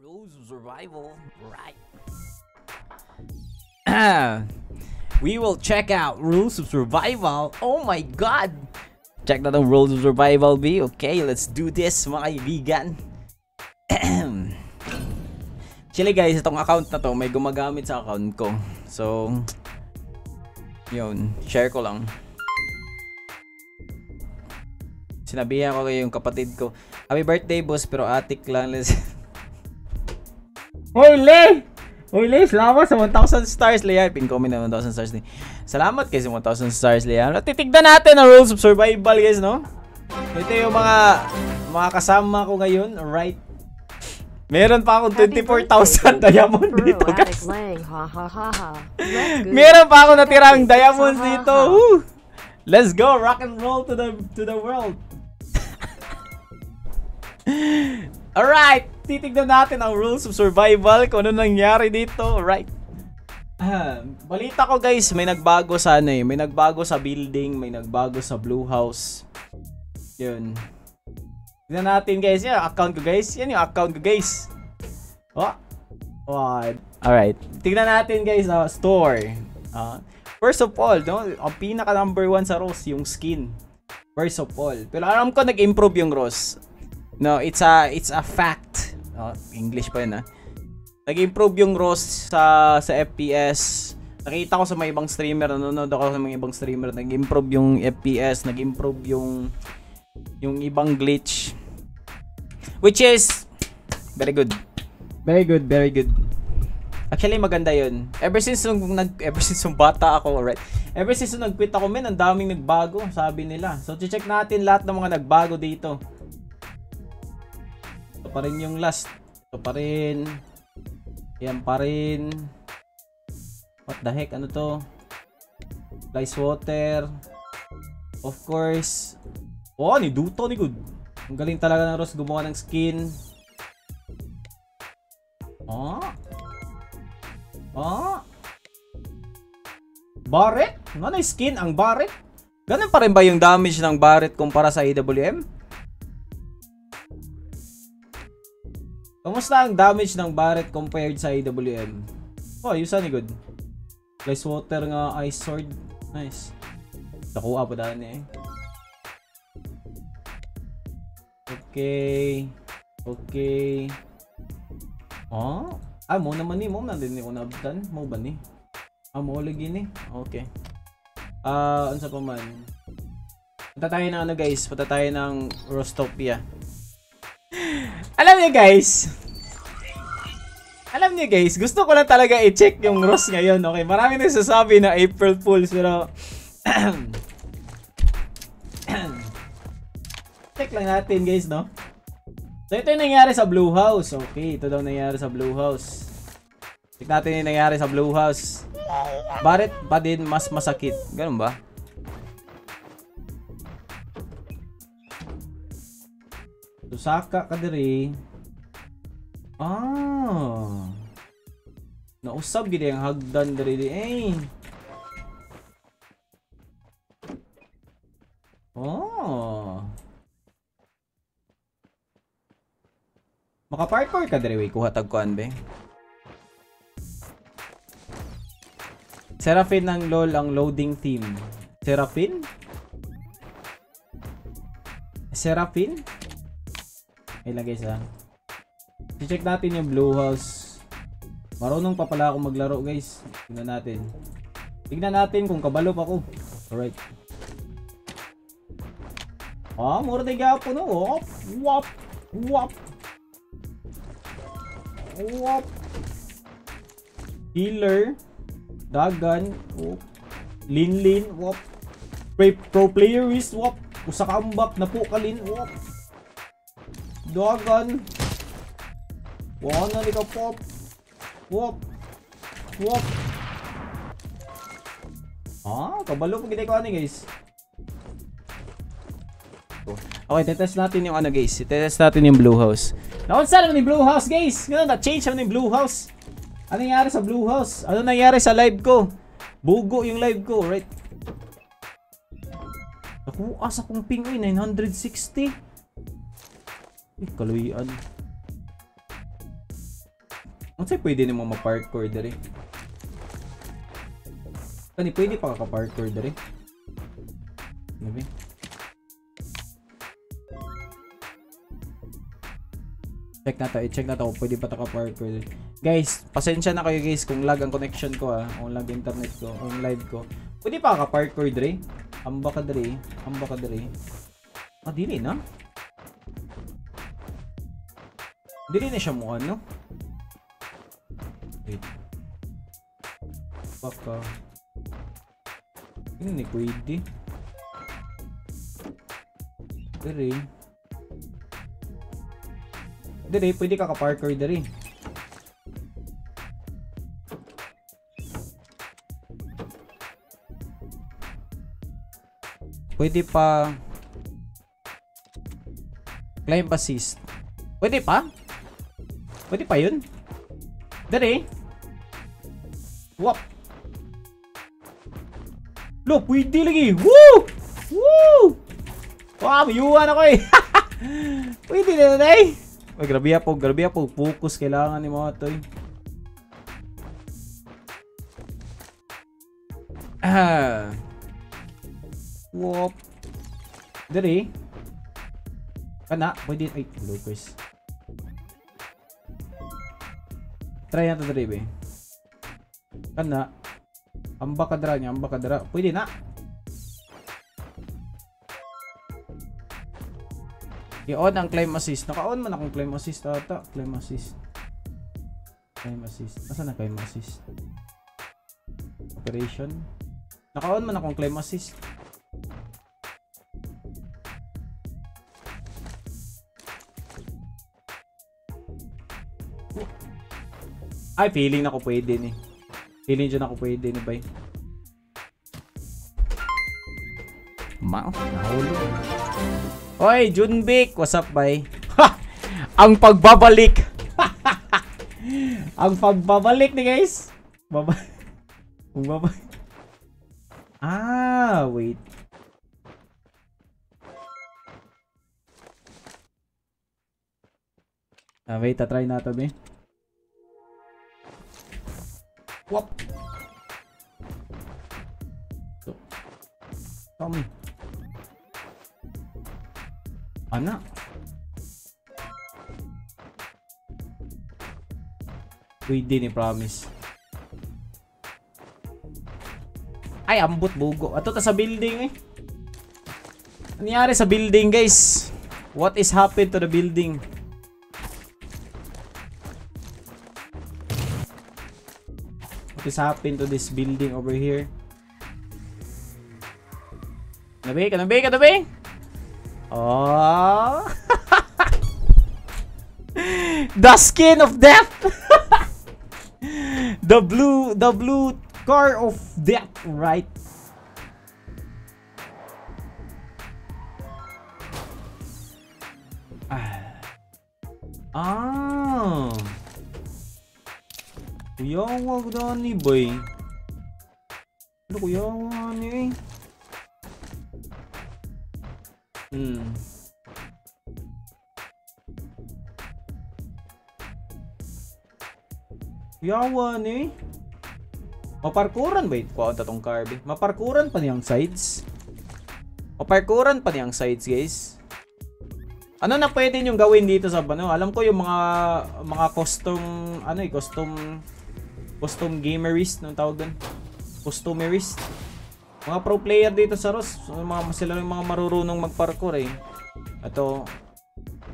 Rules of survival, right? We will check out rules of survival. Oh my god! Check na tong rules of survival, B. Okay, let's do this, mga kaibigan. Actually guys, itong account na to, may gumagamit sa account ko. So, yun, share ko lang. Sinabihan ko kayo yung kapatid ko, Happy birthday boss, pero atik lang. Hoy, Le! Hoy, Le, salamat sa 1,000 stars, Lea. Pin comment na 1,000 stars ni. Salamat kay sa 1,000 stars, Lea. Titignan natin ang rules of survival, guys, no? Ito yung mga mga kasama ko ngayon, alright? Meron pa akong 24,000 diamond dito, guys. Meron pa ako natirang diamonds dito. Woo! Let's go, rock and roll to the to the world. Alright, titignan natin ang rules of survival kung ano nangyari dito. Alright. Ah, balita ko guys, may nagbago sa ano eh. May nagbago sa building, may nagbago sa blue house. Yun. Tignan natin guys, yan account ko guys. Yan yung account ko guys. Oh. What? Alright. Tignan natin guys, uh, store. Uh, first of all, no, ang pinaka number one sa Rose, yung skin. First of all. Pero alam ko nag-improve yung Rose. No, it's a it's a fact. Oh, English pa 'yun ah. Nag-improve yung ROS sa sa FPS. Nakita ko sa mga ibang streamer, nanonood ako sa mga ibang streamer, nag-improve yung FPS, nag-improve yung yung ibang glitch. Which is very good. Very good, very good. Actually maganda 'yun. Ever since nung nag ever since nung bata ako, right? Ever since nung nag-quit ako, men, ang daming nagbago, sabi nila. So check natin lahat ng mga nagbago dito pa rin yung last. Ito pa rin. Yan pa rin. What the heck? Ano to? Flies water. Of course. Oh, ni Duto ni Good. Ang galing talaga ng Ross gumawa ng skin. Oh. Oh. Barret? Ano skin? Ang Barret? Ganun pa rin ba yung damage ng Barret kumpara sa AWM? Kamusta ang damage ng Barret compared sa AWM? Oh, yun ni good. Ice water nga ice sword. Nice. Nakuha pa daan eh. Okay. Okay. Oh? Ah, mo naman ni mo na din ni ko nabtan. Mo ba ni? Ah, mo lagi ni. Okay. Ah, uh, unsa pa man? Punta tayo ng ano guys, punta tayo ng Rostopia. Alam niyo guys, alam niyo guys, gusto ko lang talaga i-check yung Ross ngayon, okay? Marami nagsasabi na April Fools, pero check lang natin guys, no? So ito yung nangyari sa Blue House, okay? Ito daw nangyari sa Blue House. Check natin yung nangyari sa Blue House. Bakit ba din mas masakit? Ganun ba? Susaka ka diri. Ah. Nausab gid ang hagdan diri di eh. Oh. Maka-parkour ka diri way kuha tag kuan be. Seraphine ng LOL ang loading theme. Seraphine? Seraphine? Ayun lang guys ha. I-check natin yung blue house. Marunong pa pala ako maglaro guys. Tingnan natin. Tingnan natin kung kabalo pa ako. Alright. Ah, mura tayo gapo no. Wop, wop, wop. Wop. Healer. Dagan. Wop. Lin Lin. Wop. Pro, player is wop. Usa ka na po kalin. Wop. Wala ni ka pop. Wop. Wop. Ah, kabalo pag ko ani guys. Okay, tetest natin yung ano guys. Tetest natin yung blue house. Naunsa naman yung blue house guys. Ngayon, na-change naman yung blue house. Ano nangyari sa blue house? Ano nangyari sa live ko? Bugo yung live ko, right? Naku, asa kong ping ay 960. Eh, kaluyan. Ang say pwede nimo ma-parkour diri. Kani pwede pa ka parkour diri. Nabi. Check na to, i-check na to pwede pa ta ka parkour diri. Guys, pasensya na kayo guys kung lag ang connection ko ah, kung lag internet ko, kung live ko. Pwede pa ka parkour diri. Amba ka diri, amba ka diri. Ah, dili na. Dili na siya mo ano. Wait. Baka. Ini ni pwede. Diri. Diri, pwede ka ka-parkour diri. Pwede pa climb assist. Pwede pa? Pwede pa yun? Dali. Wap. Lo, pwede lagi. Woo! Woo! Wow, mayuwan ako eh. pwede na eh. Uy, grabe po, grabe po. Focus kailangan ni mga to eh. Ah. Wop. Dali. Kana, pwede. Ay, bloopers. Try natin dali, be. Kana. Amba kadra niya, amba kadra. Pwede na. I-on ang climb assist. Naka-on man akong climb assist ata. Climb assist. Climb assist. Nasaan na climb assist? Operation. Naka-on man akong climb assist. Ay, feeling na ko pwede ni. Feeling dyan ako pwede ni bay. Mao, nahulog. Oy, Junbik, what's up, bay? Ha! Ang pagbabalik. Ang pagbabalik ni guys. Baba. Ang baba. Ah, wait. Ah, wait, try natin, be. Wop. So. Tommy. Ana. Pwede ni promise. Ay, ambot bugo. Ato ta sa building eh. Nangyari sa building, guys? What is happened to the building? Is happened to this building over here? Kanabi, kanabi, kanabi! Oh! the skin of death! the blue, the blue car of death, right? Ah. Ah. Kuyawa ko ni boy. Ano kuyawa ni eh? Hmm. Yawa ni. Maparkuran ba ito? Kuha tatong carbe. Maparkuran pa niyang sides. Maparkuran pa niyang sides, guys. Ano na pwede niyong gawin dito sa ano? Alam ko yung mga mga custom ano eh, custom custom gamerist nung tawag doon. Customerist. Mga pro player dito sa ROS, mga sila yung mga marurunong magparkour eh. Ato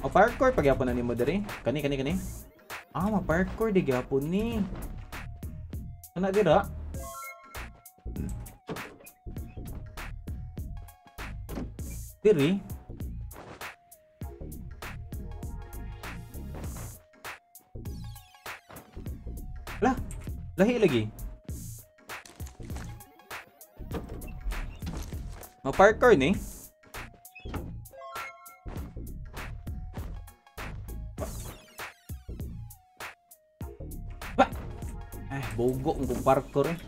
o parkour pag yapon na ni mo diri. Kani kani kani. Ah, ma-parkour di gyapon ni. Ana dira? Diri? Lahi lagi. Ma-parkour ni. Ba? Eh, bogo ang parkour eh.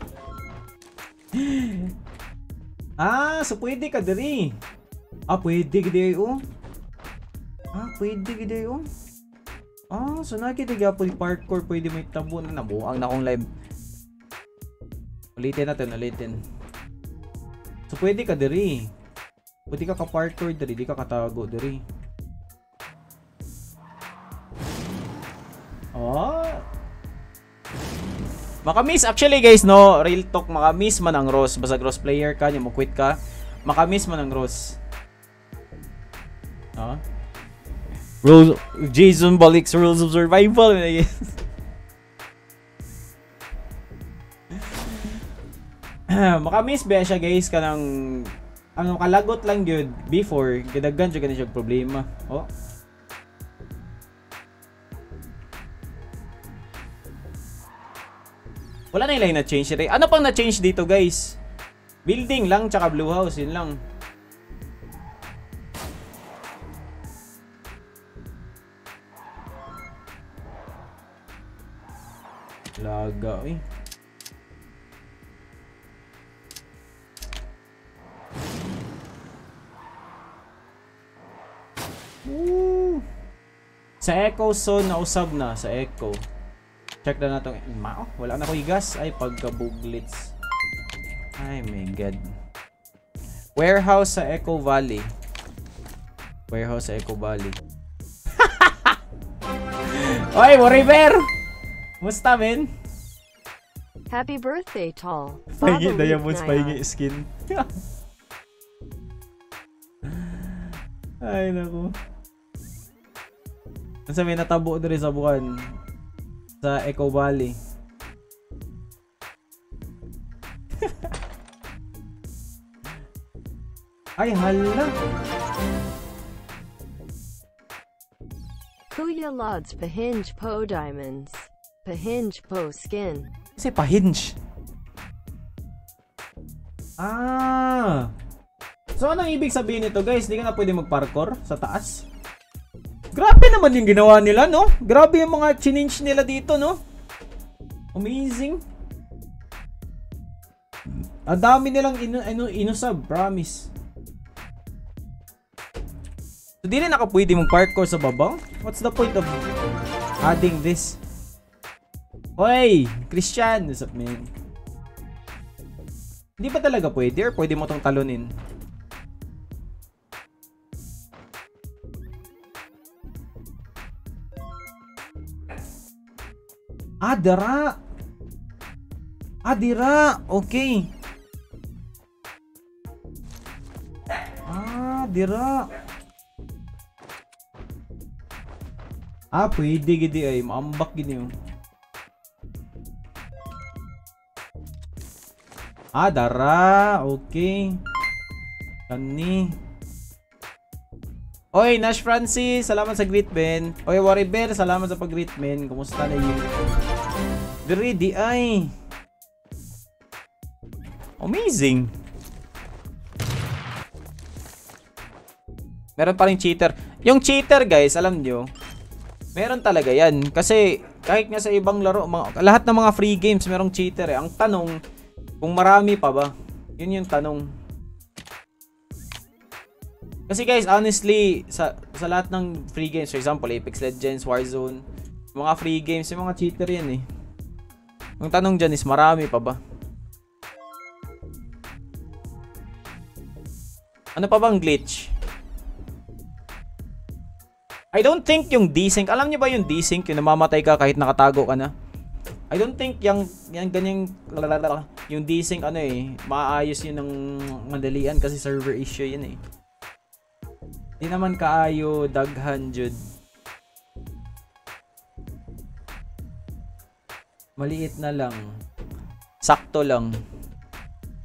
ah, so pwede ka diri. Ah, pwede gidi oh. Ah, pwede gidi oh. Ah, so nakitiga po parkour pwede may tabo na nabuang na akong live. Ulitin natin, ulitin. So pwede ka diri. Pwede ka ka-parkour diri, di ka katago diri. Oh. Makamiss actually guys no, real talk makamiss man ang Ross. Basta Ross player ka, nya mo quit ka. Makamiss man ang Ross. Ha? Rules Jason Balik's Rules of Survival. Makamiss ba siya guys kanang ang kalagot lang gyud before gidaggan jud kani siya problema. Oh. Wala na ilang na-change rin. Ano pang na-change dito guys? Building lang tsaka blue house, yun lang. Laga eh. Woo! Sa Echo Zone, nausab na sa Echo. Check na natin. Mao, wala na ko gas. Ay, pagka-buglets. Ay, my God. Warehouse sa Echo Valley. Warehouse sa Echo Valley. Oy, River! Musta, men? Happy birthday, Tall. Pahingi diamonds, pahingi skin. Ay, naku. Ang may natabo diri sa bukan. Sa Echo Valley. Ay, hala. Kuya Lods Pahinge Po Diamonds. Pahinge Po Skin. Kasi pa-hinge. Ah. So, anong ibig sabihin nito, guys? Di ka na pwede mag-parkour sa taas? Grabe naman yung ginawa nila, no? Grabe yung mga chinage nila dito, no? Amazing. Ang dami nilang inu inu inusab, promise. So, di rin ako pwede mag-parkour sa baba? What's the point of adding this? Hoy! Christian! What's up, man? Hindi ba talaga pwede or pwede mo tong talunin? Ah, dara! Ah, dira! Okay. Ah, dira! Ah, pwede gidi ay. Maambak gini oh. Ah, dara. Okay. Kani. Oy, Nash Francis, salamat sa greet, Ben. Oy, Wari Bear, salamat sa pag-greet, men. Kumusta na yun? Di ay. Amazing. Meron pa rin cheater. Yung cheater, guys, alam nyo, meron talaga yan. Kasi, kahit nga sa ibang laro, mga, lahat ng mga free games, merong cheater eh. Ang tanong, kung marami pa ba? Yun yung tanong. Kasi guys, honestly, sa, sa lahat ng free games, for example, Apex Legends, Warzone, mga free games, yung mga cheater yan eh. Ang tanong dyan is, marami pa ba? Ano pa bang glitch? I don't think yung desync, alam niyo ba yung desync, yung namamatay ka kahit nakatago ka na? I don't think yung, yung ganyang, lalalala, yung desync ano eh, maayos yun ng madalian kasi server issue yun eh. Di naman kaayo daghan jud. Maliit na lang. Sakto lang.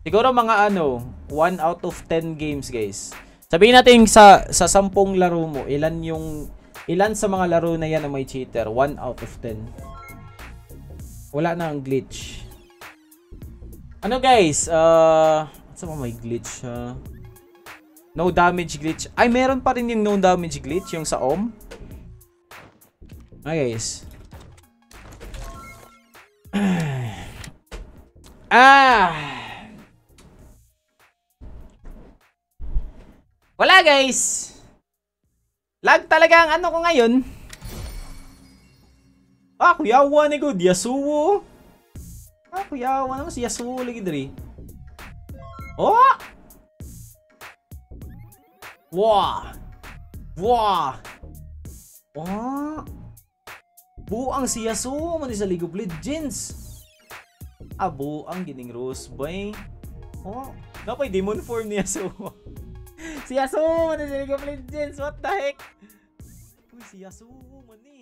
Siguro mga ano, 1 out of 10 games, guys. Sabihin natin sa sa 10 laro mo, ilan yung ilan sa mga laro na yan na may cheater? 1 out of 10. Wala na ang glitch. Ano guys, uh, sa may glitch? Uh, no damage glitch. Ay, meron pa rin yung no damage glitch, yung sa OM. Ay guys. Ah! Wala guys. Lag talaga ang ano ko ngayon. Ah, kuyawa ni good. Yasuo. Ah, kuyawa naman si Yasuo lagi diri. Oh! Wah! Wah! Wah! Buang si Yasuo man sa League of Legends. Ah, buang gining Rose Bay. Oh, napay demon form ni Yasuo. si Yasuo man sa League of Legends. What the heck? Uy, si Yasuo man eh.